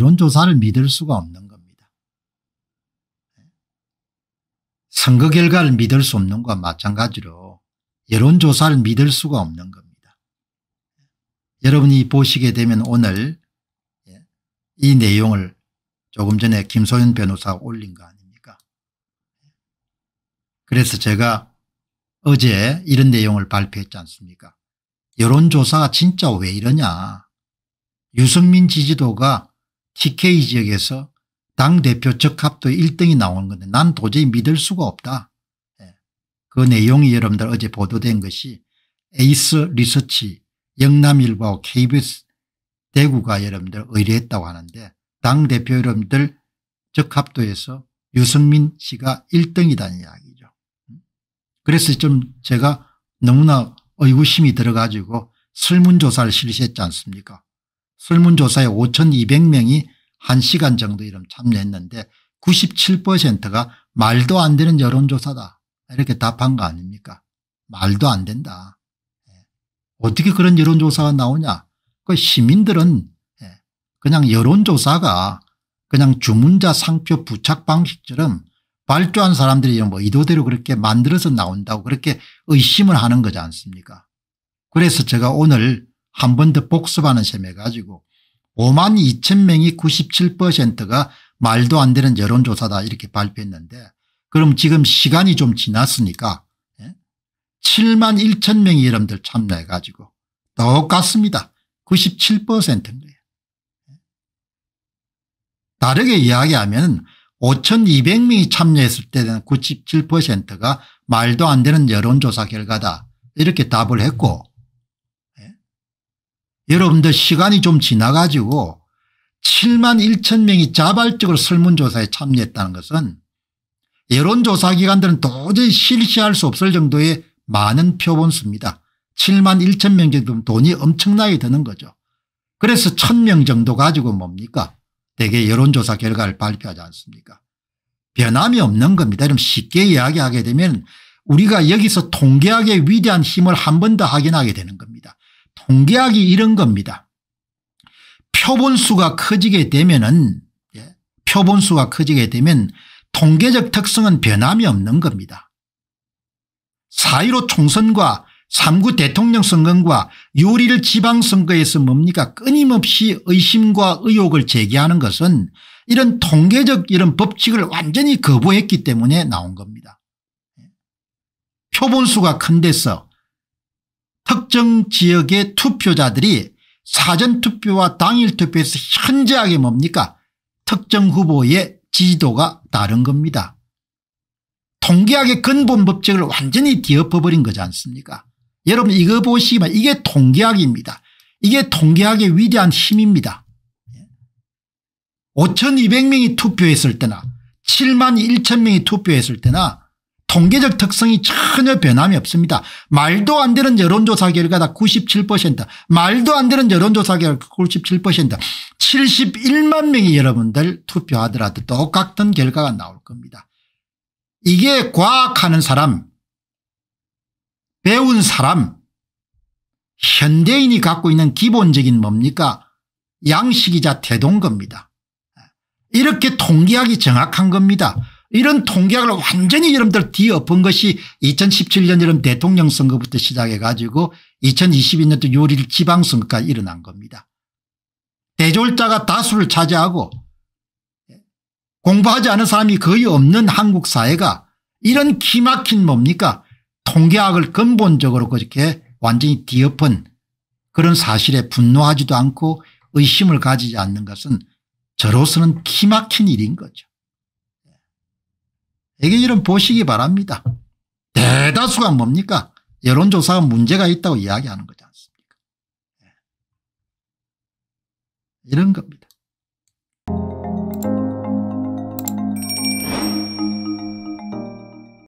여론조사를 믿을 수가 없는 겁니다. 선거 결과를 믿을 수 없는 것과 마찬가지로 여론조사를 믿을 수가 없는 겁니다. 여러분이 보시게 되면 오늘 예, 이 내용을 조금 전에 김소연 변호사가 올린 거 아닙니까 그래서 제가 어제 이런 내용을 발표했지 않습니까 여론조사가 진짜 왜 이러냐 유승민 지지도가 TK 지역에서 당대표 적합도 1등이 나오는 건데 난 도저히 믿을 수가 없다. 예. 그 내용이 여러분들 어제 보도된 것이 에이스 리서치 영남일보 KBS 대구가 여러분들 의뢰했다고 하는데 당대표 여러분들 적합도에서 유승민 씨가 1등이라는 이야기죠. 그래서 좀 제가 너무나 의구심이 들어가지고 설문조사를 실시했지 않습니까 설문조사에 5200명이 1시간 정도 이름 참여했는데 97%가 말도 안 되는 여론조사다 이렇게 답한 거 아닙니까 말도 안 된다. 예. 어떻게 그런 여론조사가 나오냐 그 시민들은 예. 그냥 여론조사가 그냥 주문자 상표 부착 방식처럼 발주한 사람들이 뭐 의도대로 그렇게 만들어서 나온다고 그렇게 의심을 하는 거지 않습니까 그래서 제가 오늘 한 번 더 복습하는 셈 해가지고 5만 2천 명이 97%가 말도 안 되는 여론조사다 이렇게 발표했는데 그럼 지금 시간이 좀 지났으니까 7만 예? 1천 명이 여러분들 참여해 가지고 똑같습니다. 97%인 거예요. 다르게 이야기하면 5200명이 참여했을 때는 97%가 말도 안 되는 여론조사 결과다 이렇게 답을 했고 예? 여러분들 시간이 좀 지나가지고 7만 1천 명이 자발적으로 설문조사에 참여했다는 것은 여론조사 기관들은 도저히 실시할 수 없을 정도의 많은 표본수입니다. 7만 1천 명 정도면 돈이 엄청나게 드는 거죠. 그래서 1000명 정도 가지고 뭡니까 대개 여론조사 결과를 발표하지 않습니까 변함이 없는 겁니다. 그럼 쉽게 이야기하게 되면 우리가 여기서 통계학의 위대한 힘을 한 번 더 확인하게 되는 겁니다. 통계학이 이런 겁니다. 표본수가 커지게 되면은 예, 표본수가 커지게 되면 통계적 특성은 변함이 없는 겁니다. 4.15 총선과 3구 대통령 선거와 6.1 지방선거에서 뭡니까 끊임없이 의심과 의혹을 제기하는 것은 이런 통계적 이런 법칙을 완전히 거부했기 때문에 나온 겁니다. 표본수가 큰 데서 특정 지역의 투표자들이 사전투표와 당일투표에서 현저하게 뭡니까 특정 후보의 지지도가 다른 겁니다. 통계학의 근본 법칙을 완전히 뒤엎어버린 거지 않습니까 여러분 이거 보시기만 이게 통계학입니다. 이게 통계학의 위대한 힘입니다. 5200명이 투표했을 때나 7만 1천 명이 투표했을 때나 통계적 특성이 전혀 변함이 없습니다. 말도 안 되는 여론조사 결과다 97% 말도 안 되는 여론조사 결과 97% 71만 명이 여러분들 투표하더라도 똑같은 결과가 나올 겁니다. 이게 과학하는 사람 배운 사람 현대인이 갖고 있는 기본적인 뭡니까 양식이자 태도인 겁니다. 이렇게 통계학이 정확한 겁니다. 이런 통계학을 완전히 여러분들 뒤엎은 것이 2017년 여름 대통령 선거부터 시작해 가지고 2022년도 6일 지방선거까지 일어난 겁니다. 대졸자가 다수를 차지하고 공부하지 않은 사람이 거의 없는 한국 사회가 이런 기막힌 뭡니까 통계학을 근본적으로 그렇게 완전히 뒤엎은 그런 사실에 분노하지도 않고 의심을 가지지 않는 것은 저로서는 키막힌 일인 거죠. 이런 보시기 바랍니다. 대다수가 뭡니까 여론조사가 문제가 있다고 이야기하는 거지 않습니까 이런 겁니다.